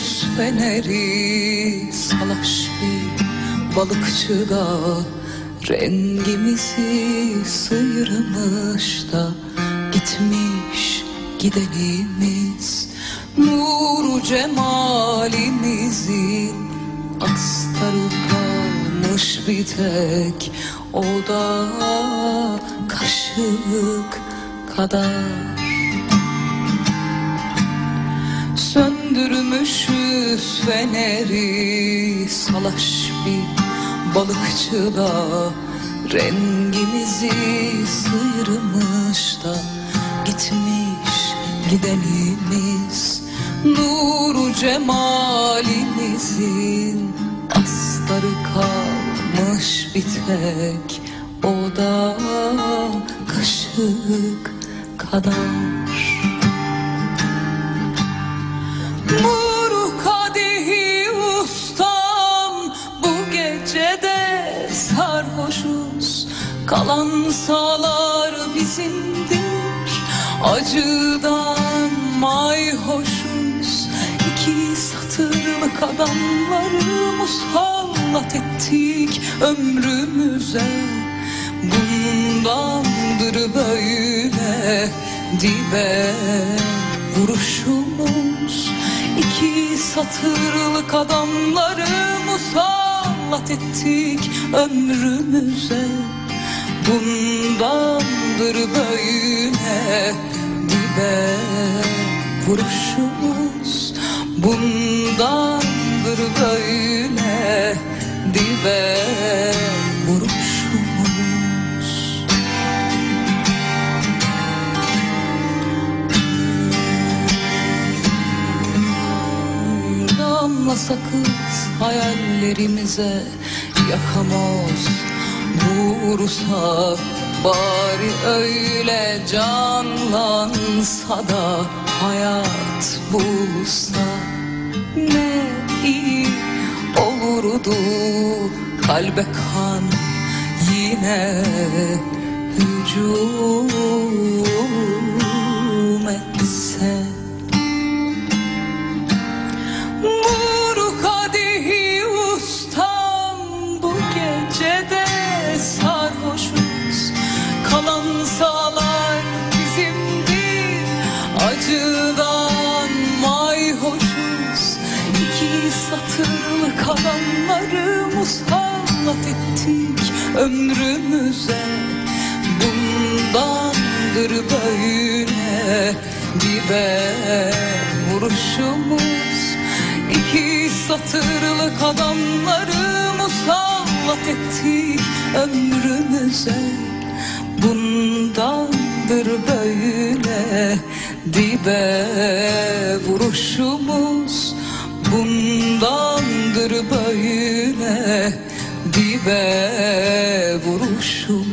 Söndürmüşüz feneri salaş bir balıkçı da Rengimizi sıyırmış da gitmiş gidenimiz. Nuru cemalimizin astarı kalmış bir tek O da kaşık kadar Söndürmüşüz feneri. Salaş bir balıkçıda Rengimizi sıyırmış da gitmiş gidenimiz. Nuru cemalimizin astarı kalmış bir tek. O da kaşık kadar sarhoşuz Kalan sağlar bizimdir Acıdan mayhoşuz. İki satırlık adamları musallat ettik ömrümüze. Bundandır böyle dibe vuruşumuz. İki satırlık adamları musallat ettik ömrümüze. Bundandır böyle dibe vuruşumuz. Bundandır böyle dibe Damla sakız hayallerimize yakamoz vursa Bari öyle canlansa da hayat bulsa. Ne iyi olurdu kalbe kan yine hücum etse ömrümüze. Bundandır böyle dibe vuruşumuz. İki satırlık adamları musallat ettik ömrümüze. Bundandır böyle dibe vuruşumuz. Bundandır böyle dibe vuruşumuz